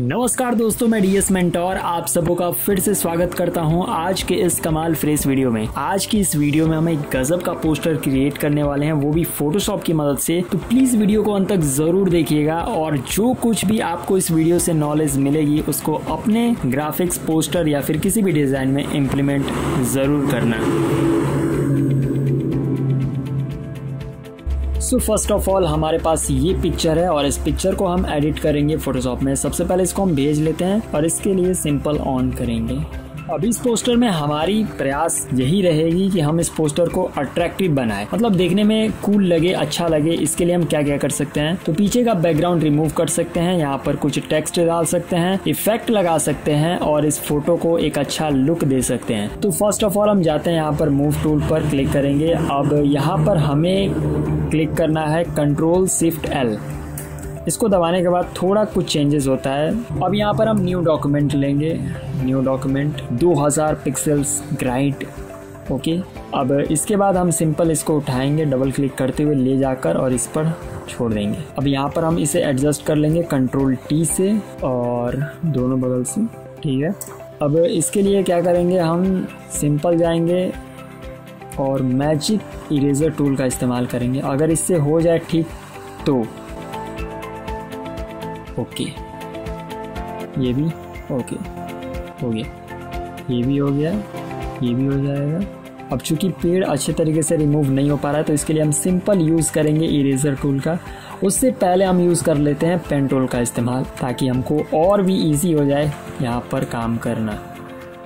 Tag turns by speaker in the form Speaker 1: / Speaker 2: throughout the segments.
Speaker 1: नमस्कार दोस्तों, मैं डीएस मेंटोर, आप सबों का फिर से स्वागत करता हूँ आज के इस कमाल फ्रेश वीडियो में। आज की इस वीडियो में हम एक गजब का पोस्टर क्रिएट करने वाले हैं, वो भी फोटोशॉप की मदद से। तो प्लीज़ वीडियो को अंत तक ज़रूर देखिएगा और जो कुछ भी आपको इस वीडियो से नॉलेज मिलेगी, उसको अपने ग्राफिक्स पोस्टर या फिर किसी भी डिज़ाइन में इम्प्लीमेंट ज़रूर करना। सो फ़र्स्ट ऑफ़ ऑल, हमारे पास ये पिक्चर है और इस पिक्चर को हम एडिट करेंगे फोटोशॉप में। सबसे पहले इसको हम भेज लेते हैं और इसके लिए सिंपल ऑन करेंगे। अब इस पोस्टर में हमारी प्रयास यही रहेगी कि हम इस पोस्टर को अट्रैक्टिव बनाए। मतलब देखने में कूल लगे अच्छा लगे, इसके लिए हम क्या क्या कर सकते हैं? तो पीछे का बैकग्राउंड रिमूव कर सकते हैं, यहाँ पर कुछ टेक्स्ट डाल सकते हैं इफ़ेक्ट लगा सकते हैं और इस फ़ोटो को एक अच्छा लुक दे सकते हैं। तो फ़र्स्ट ऑफ़ ऑल हम जाते हैं यहाँ पर मूव टूल पर क्लिक करेंगे। अब यहाँ पर हमें क्लिक करना है कंट्रोल शिफ्ट एल इसको दबाने के बाद थोड़ा कुछ चेंजेस होता है। अब यहाँ पर हम न्यू डॉक्यूमेंट लेंगे। New document 2000 pixels great okay अब इसके बाद हम सिंपल इसको उठाएँगे डबल क्लिक करते हुए ले जाकर और इस पर छोड़ देंगे। अब यहाँ पर हम इसे एडजस्ट कर लेंगे कंट्रोल टी से और दोनों बगल से, ठीक है? अब इसके लिए क्या करेंगे हम? सिंपल जाएँगे और मैजिक इरेजर टूल का इस्तेमाल करेंगे। अगर इससे हो जाए ठीक तो ओके। ये भी? ओके। हो गया। ये भी हो गया। ये भी हो जाएगा। अब चूँकि पेड़ अच्छे तरीके से रिमूव नहीं हो पा रहा है तो इसके लिए हम सिंपल यूज़ करेंगे इरेजर टूल का। उससे पहले हम यूज़ कर लेते हैं पेन टूल का इस्तेमाल, ताकि हमको और भी इजी हो जाए यहाँ पर काम करना।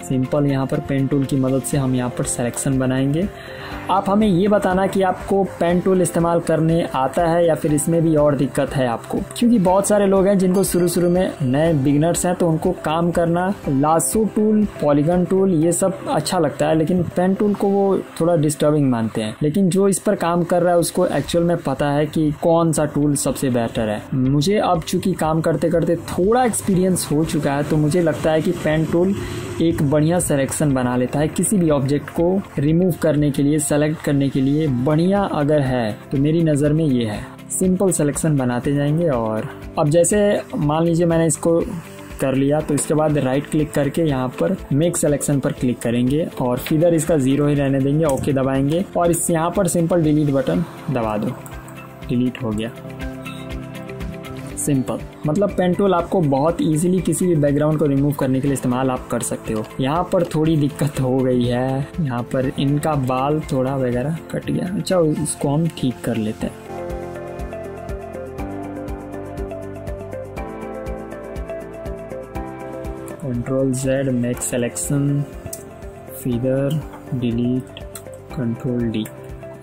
Speaker 1: सिंपल यहाँ पर पेन टूल की मदद से हम यहाँ पर सिलेक्शन बनाएँगे। आप हमें ये बताना कि आपको पेन टूल इस्तेमाल करने आता है या फिर इसमें भी और दिक्कत है आपको? क्योंकि बहुत सारे लोग हैं जिनको शुरू शुरू में नए बिगनर्स हैं तो उनको काम करना लासो टूल पॉलीगन टूल ये सब अच्छा लगता है, लेकिन पेन टूल को वो थोड़ा डिस्टर्बिंग मानते हैं। लेकिन जो इस पर काम कर रहा है, उसको एक्चुअल में पता है कि कौन सा टूल सबसे बेटर है। मुझे अब चूँकि काम करते करते थोड़ा एक्सपीरियंस हो चुका है तो मुझे लगता है कि पेन टूल एक बढ़िया सिलेक्शन बना लेता है। किसी भी ऑब्जेक्ट को रिमूव करने के लिए सेलेक्ट करने के लिए बढ़िया अगर है तो मेरी नज़र में ये है। सिंपल सिलेक्शन बनाते जाएँगे और अब जैसे मान लीजिए मैंने इसको कर लिया तो इसके बाद राइट क्लिक करके यहाँ पर मेक सिलेक्शन पर क्लिक करेंगे और फिदर इसका ज़ीरो ही रहने देंगे ओके दबाएँगे और इस यहाँ पर सिंपल डिलीट बटन दबा दो। डिलीट हो गया। सिंपल। मतलब पेन टूल आपको बहुत इजीली किसी भी बैकग्राउंड को रिमूव करने के लिए इस्तेमाल आप कर सकते हो। यहाँ पर थोड़ी दिक्कत हो गई है। यहाँ पर इनका बाल थोड़ा वगैरह कट गया। अच्छा इसको हम ठीक कर लेते हैं। Control Z make selection feather delete control D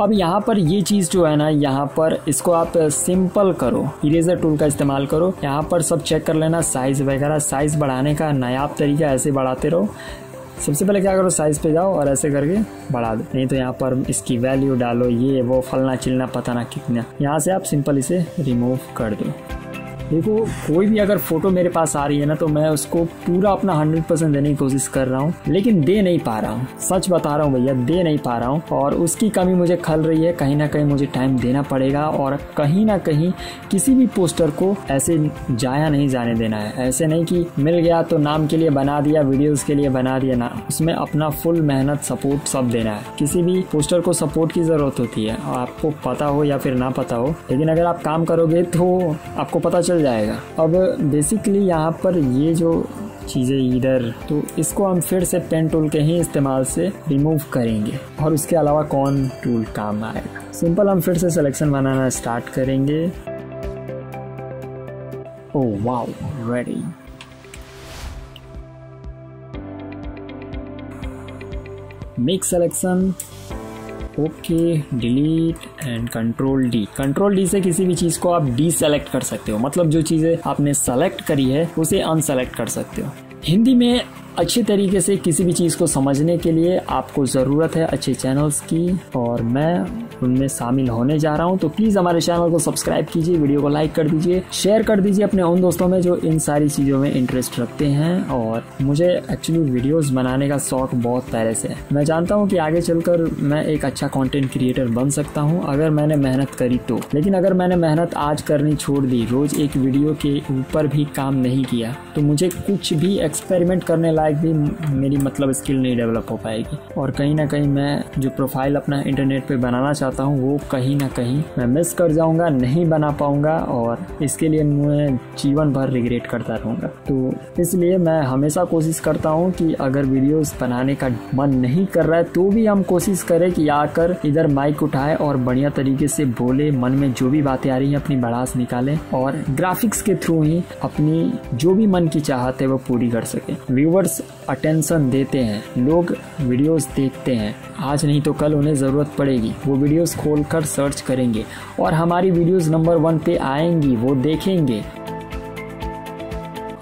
Speaker 1: अब यहाँ पर ये चीज़ जो है ना, यहाँ पर इसको आप सिंपल करो। इरेजर टूल का इस्तेमाल करो। यहाँ पर सब चेक कर लेना साइज़ वगैरह। साइज़ बढ़ाने का नयाब तरीका ऐसे बढ़ाते रहो। सबसे पहले क्या करो साइज़ पे जाओ और ऐसे करके बढ़ा दो। नहीं तो यहाँ पर इसकी वैल्यू डालो, ये, वो, फलना चिलना, पता ना कितना। यहाँ से आप सिंपल इसे रिमूव कर दो। देखो, कोई भी अगर फ़ोटो मेरे पास आ रही है ना तो मैं उसको पूरा अपना हंड्रेड परसेंट देने की कोशिश कर रहा हूँ, लेकिन दे नहीं पा रहा हूँ। सच बता रहा हूँ भैया, दे नहीं पा रहा हूँ। और उसकी कमी मुझे खल रही है, कहीं ना कहीं मुझे टाइम देना पड़ेगा, और कहीं ना कहीं किसी भी पोस्टर को ऐसे जाया नहीं जाने देना है। ऐसे नहीं कि मिल गया तो नाम के लिए बना दिया वीडियोज़ के लिए बना दिया, ना। उसमें अपना फुल मेहनत सपोर्ट सब देना है। किसी भी पोस्टर को सपोर्ट की ज़रूरत होती है, आपको पता हो या फिर ना पता हो। लेकिन अगर आप काम करोगे तो आपको पता चल जाएगा। अब बेसिकली यहाँ पर ये जो चीज़ें इधर तो इसको हम फिर से पेन टूल के ही इस्तेमाल से रिमूव करेंगे। और उसके अलावा कौन टूल काम आएगा? सिंपल हम फिर से सिलेक्शन बनाना स्टार्ट करेंगे। ओ wow ready make selection okay delete and control D control D से किसी भी चीज़ को आप डी सेलेक्ट कर सकते हो। मतलब जो चीज़ें आपने सेलेक्ट करी है, उसे अनसेलेक्ट कर सकते हो। हिंदी में अच्छी तरीके से किसी भी चीज़ को समझने के लिए आपको ज़रूरत है अच्छे चैनल्स की और मैं उनमें शामिल होने जा रहा हूँ। तो प्लीज़ हमारे चैनल को सब्सक्राइब कीजिए, वीडियो को लाइक कर दीजिए, शेयर कर दीजिए अपने उन दोस्तों में जो इन सारी चीज़ों में इंटरेस्ट रखते हैं। और मुझे एक्चुअली वीडियोज़ बनाने का शौक बहुत पहले से है। मैं जानता हूँ कि आगे चलकर मैं एक अच्छा कॉन्टेंट क्रिएटर बन सकता हूँ, अगर मैंने मेहनत करी तो। लेकिन अगर मैंने मेहनत आज करनी छोड़ दी, रोज़ एक वीडियो के ऊपर भी काम नहीं किया तो मुझे कुछ भी एक्सपेरिमेंट करने लायक भी मेरी मतलब स्किल नहीं डेवलप हो पाएगी। और कहीं ना कहीं मैं जो प्रोफ़ाइल अपना इंटरनेट पे बनाना चाहता हूँ, वो कहीं ना कहीं मैं मिस कर जाऊँगा, नहीं बना पाऊँगा और इसके लिए मैं जीवन भर रिग्रेट करता रहूँगा। तो इसलिए मैं हमेशा कोशिश करता हूँ कि अगर वीडियोस बनाने का मन नहीं कर रहा है तो भी हम कोशिश करें कि आकर इधर माइक उठाए और बढ़िया तरीके से बोले, मन में जो भी बातें आ रही हैं अपनी बढ़ास निकालें और ग्राफिक्स के थ्रू ही अपनी जो भी मन की चाहत है, वो पूरी कर सके। व्यूवर्स अटेंशन देते हैं, लोग वीडियोस देखते हैं। आज नहीं तो कल उन्हें ज़रूरत पड़ेगी। वो वीडियोस खोलकर सर्च करेंगे और हमारी वीडियोस नंबर वन पे आएँगी, वो देखेंगे।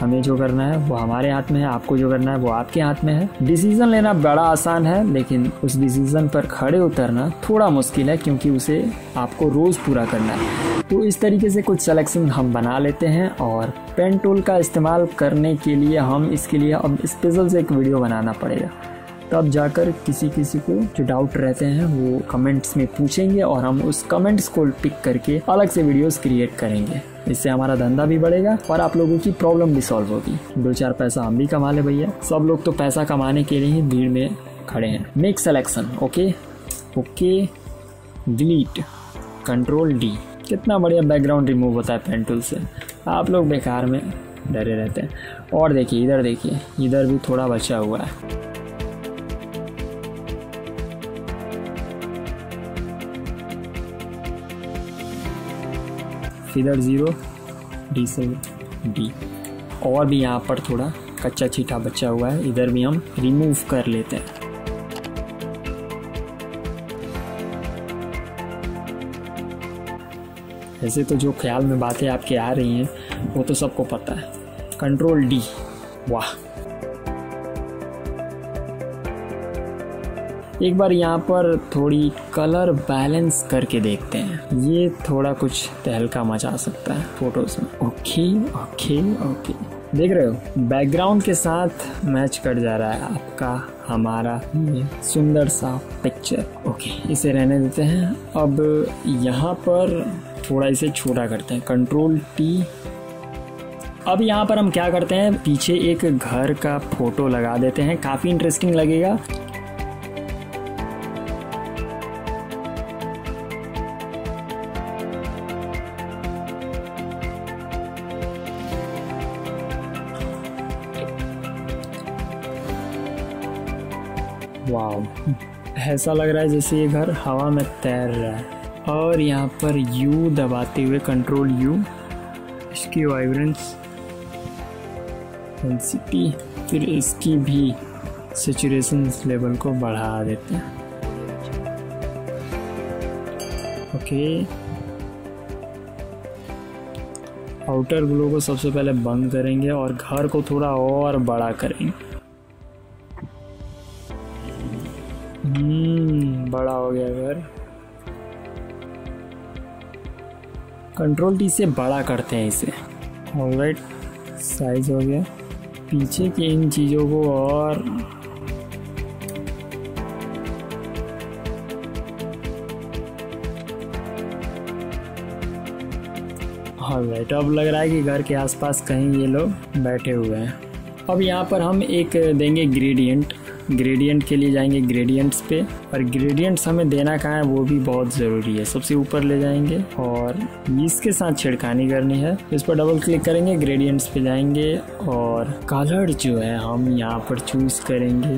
Speaker 1: हमें जो करना है, वो हमारे हाथ में है, आपको जो करना है, वो आपके हाथ में है। डिसीज़न लेना बड़ा आसान है, लेकिन उस डिसीज़न पर खड़े उतरना थोड़ा मुश्किल है, क्योंकि उसे आपको रोज़ पूरा करना है। तो इस तरीके से कुछ सिलेक्शन हम बना लेते हैं और पेन टूल का इस्तेमाल करने के लिए हम इसके लिए अब स्पेशल से एक वीडियो बनाना पड़ेगा। तब जाकर किसी किसी को जो डाउट रहते हैं, वो कमेंट्स में पूछेंगे और हम उस कमेंट्स को पिक करके अलग से वीडियोस क्रिएट करेंगे। इससे हमारा धंधा भी बढ़ेगा और आप लोगों की प्रॉब्लम भी सॉल्व होगी। दो चार पैसा हम भी कमा ले भैया। सब लोग तो पैसा कमाने के लिए ही भीड़ में खड़े हैं। Make selection okay okay delete control D कितना बढ़िया बैकग्राउंड रिमूव होता है पेन टूल से। आप लोग बेकार में डरे रहते हैं। और देखिए, इधर देखिए, इधर भी थोड़ा बचा हुआ है। इधर ज़ीरो डी से डी और भी यहाँ पर थोड़ा कच्चा छीटा बचा हुआ है, इधर भी हम रिमूव कर लेते हैं। ऐसे तो जो ख्याल में बातें आपके आ रही हैं, वो तो सबको पता है। कंट्रोल डी वाह। एक बार यहाँ पर थोड़ी कलर बैलेंस करके देखते हैं। ये थोड़ा कुछ तहलका मचा सकता है फ़ोटोज़ में। Okay okay okay. देख रहे हो? बैकग्राउंड के साथ मैच कर जा रहा है आपका, हमारा, ये सुंदर सा पिक्चर ओके, इसे रहने देते हैं। अब यहाँ पर थोड़ा इसे छोटा करते हैं। कंट्रोल टी अब यहाँ पर हम क्या करते हैं? पीछे एक घर का फ़ोटो लगा देते हैं। काफ़ी इंटरेस्टिंग लगेगा। ऐसा लग रहा है जैसे ये घर हवा में तैर रहा है। और यहाँ पर यू दबाते हुए कंट्रोल यू इसकी वाइब्रेंस डेंसिटी फिर इसकी भी सेचुरेशन लेवल को बढ़ा देते हैं। ओके आउटर ग्लो को सबसे पहले बंद करेंगे और घर को थोड़ा और बड़ा करेंगे। हम्म बड़ा हो गया घर कंट्रोल टी से बड़ा करते हैं इसे। ऑलराइट साइज़ हो गया। पीछे की इन चीज़ों को और ऑलराइट अब लग रहा है कि घर के आसपास कहीं ये लोग बैठे हुए हैं। अब यहाँ पर हम एक देंगे ग्रेडियंट ग्रेडियंट के लिए जाएँगे ग्रेडियंट्स पे। और ग्रेडियंट्स हमें देना कहाँ है वो भी बहुत ज़रूरी है। सबसे ऊपर ले जाएँगे और इसके साथ छिड़कानी करनी है। इस पर डबल क्लिक करेंगे ग्रेडियंट्स पे जाएँगे और कलर जो है हम यहाँ पर चूज़ करेंगे।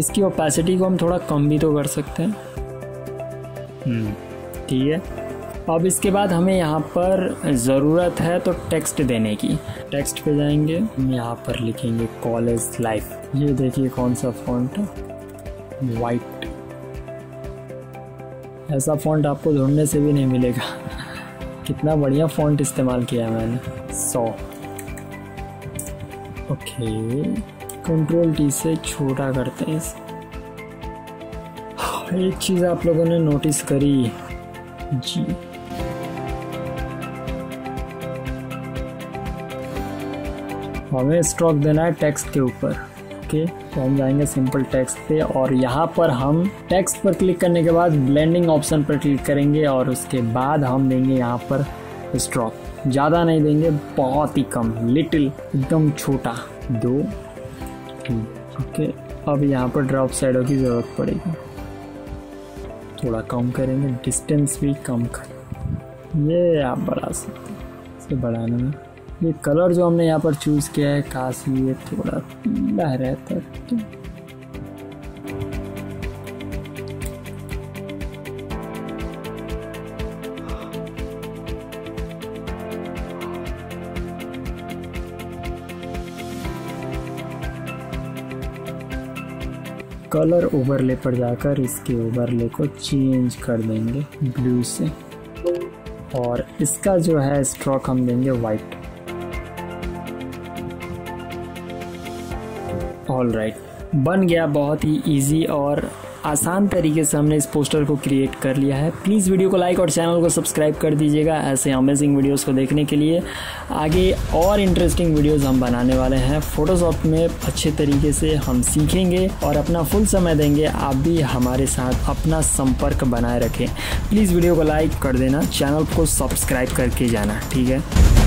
Speaker 1: इसकी ओपेसिटी को हम थोड़ा कम भी तो कर सकते हैं। ठीक है? अब इसके बाद हमें यहाँ पर ज़रूरत है तो टेक्स्ट देने की। टेक्स्ट पे जाएँगे। हम यहाँ पर लिखेंगे कॉलेज लाइफ। ये देखिए कौन सा फॉन्ट वाइट ऐसा फॉन्ट आपको ढूँढने से भी नहीं मिलेगा। कितना बढ़िया फॉन्ट इस्तेमाल किया है मैंने। सौ। ओके। कंट्रोल टी से छोटा करते हैं एक चीज़ आप लोगों ने नोटिस करी। जी। हमें स्ट्रोक देना है टेक्स्ट के ऊपर ओके तो हम जाएँगे सिंपल टेक्स्ट पे और यहाँ पर हम टेक्स्ट पर क्लिक करने के बाद ब्लेंडिंग ऑप्शन पर क्लिक करेंगे और उसके बाद हम देंगे यहाँ पर स्ट्रोक ज़्यादा नहीं देंगे, बहुत ही कम लिटिल एकदम छोटा, दो ओके अब यहाँ पर ड्रॉप साइडों की ज़रूरत पड़ेगी। थोड़ा कम करेंगे डिस्टेंस भी कम कर। ये आप बढ़ा सकते हैं इसे बढ़ाने में ये कलर जो हमने यहाँ पर चूज़ किया है काशी ये थोड़ा पीला रहता है तो। कलर ओवरले पर जाकर इसके ओवरले को चेंज कर देंगे ब्लू से। और इसका जो है स्ट्रोक हम देंगे वाइट ऑल राइट बन गया बहुत ही ईजी और आसान तरीके से हमने इस पोस्टर को क्रिएट कर लिया है। प्लीज़ वीडियो को लाइक और चैनल को सब्सक्राइब कर दीजिएगा ऐसे अमेजिंग वीडियोस को देखने के लिए। आगे और इंटरेस्टिंग वीडियोस हम बनाने वाले हैं। फोटोशॉप में अच्छे तरीके से हम सीखेंगे और अपना फुल समय देंगे। आप भी हमारे साथ अपना संपर्क बनाए रखें। प्लीज़ वीडियो को लाइक कर देना चैनल को सब्सक्राइब करके जाना, ठीक है?